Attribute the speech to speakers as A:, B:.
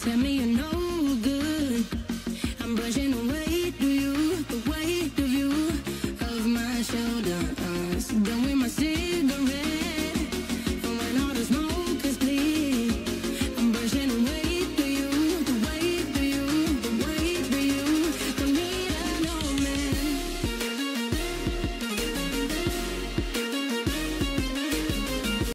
A: tell me you're no good. I'm brushing away, do you, the weight of you, of my shoulders.